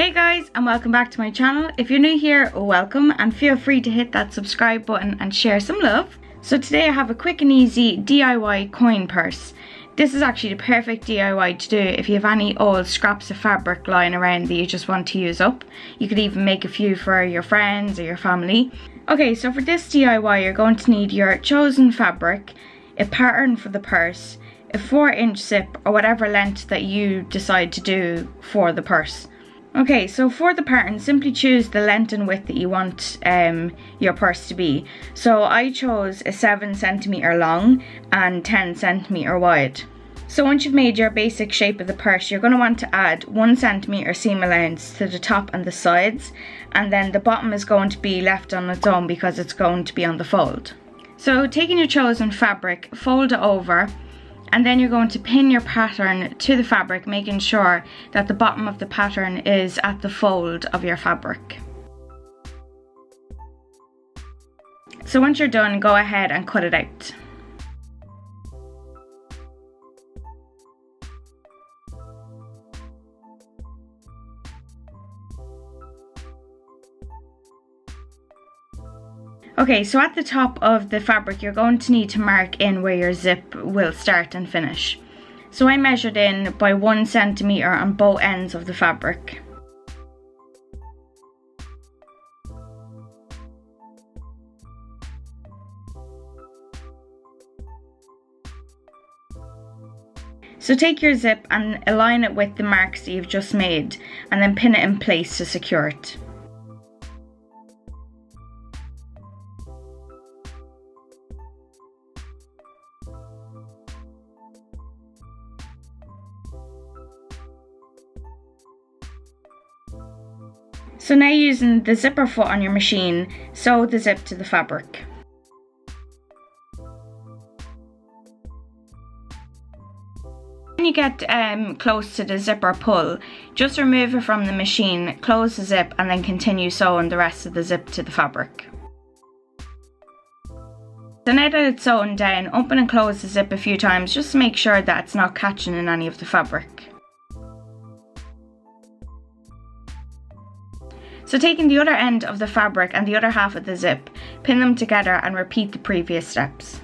Hey guys and welcome back to my channel. If you're new here, welcome and feel free to hit that subscribe button and share some love. So today I have a quick and easy DIY coin purse. This is actually the perfect DIY to do if you have any old scraps of fabric lying around that you just want to use up. You could even make a few for your friends or your family. Okay, so for this DIY you're going to need your chosen fabric, a pattern for the purse, a 4 inch zip or whatever length that you decide to do for the purse. Okay, so for the pattern, simply choose the length and width that you want um, your purse to be. So I chose a 7 centimeter long and 10 centimeter wide. So once you've made your basic shape of the purse, you're going to want to add 1 centimeter seam allowance to the top and the sides. And then the bottom is going to be left on its own because it's going to be on the fold. So taking your chosen fabric, fold it over and then you're going to pin your pattern to the fabric making sure that the bottom of the pattern is at the fold of your fabric. So once you're done go ahead and cut it out. Okay, so at the top of the fabric, you're going to need to mark in where your zip will start and finish. So I measured in by one centimeter on both ends of the fabric. So take your zip and align it with the marks that you've just made and then pin it in place to secure it. So now using the zipper foot on your machine, sew the zip to the fabric. When you get um, close to the zipper pull, just remove it from the machine, close the zip and then continue sewing the rest of the zip to the fabric. So now that it's sewn down, open and close the zip a few times just to make sure that it's not catching in any of the fabric. So taking the other end of the fabric and the other half of the zip, pin them together and repeat the previous steps.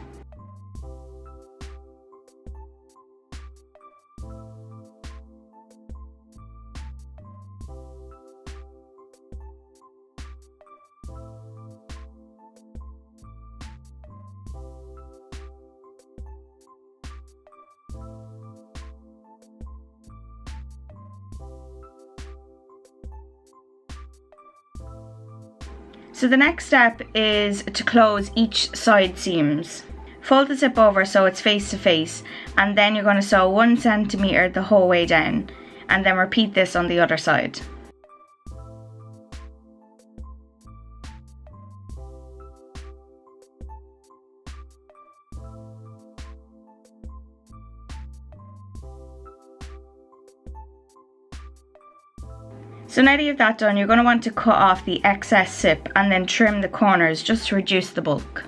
So the next step is to close each side seams. Fold the zip over so it's face to face and then you're going to sew one centimeter the whole way down and then repeat this on the other side. So now that you've that done, you're going to want to cut off the excess zip and then trim the corners just to reduce the bulk.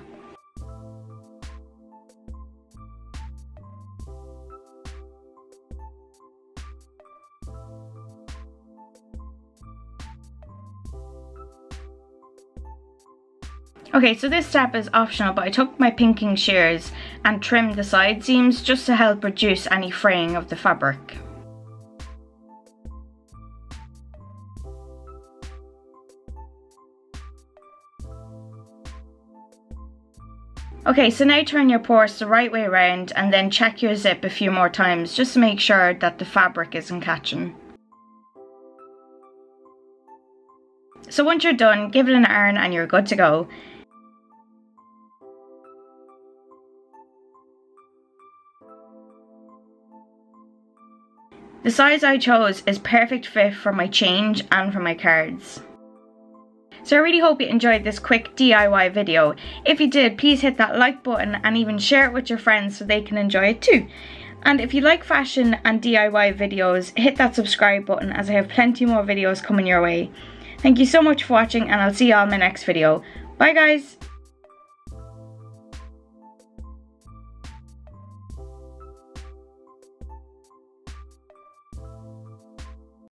Okay, so this step is optional, but I took my pinking shears and trimmed the side seams just to help reduce any fraying of the fabric. Okay, so now turn your purse the right way around and then check your zip a few more times just to make sure that the fabric isn't catching. So once you're done, give it an iron and you're good to go. The size I chose is perfect fit for my change and for my cards. So I really hope you enjoyed this quick DIY video. If you did, please hit that like button and even share it with your friends so they can enjoy it too. And if you like fashion and DIY videos, hit that subscribe button as I have plenty more videos coming your way. Thank you so much for watching and I'll see you all in my next video. Bye guys!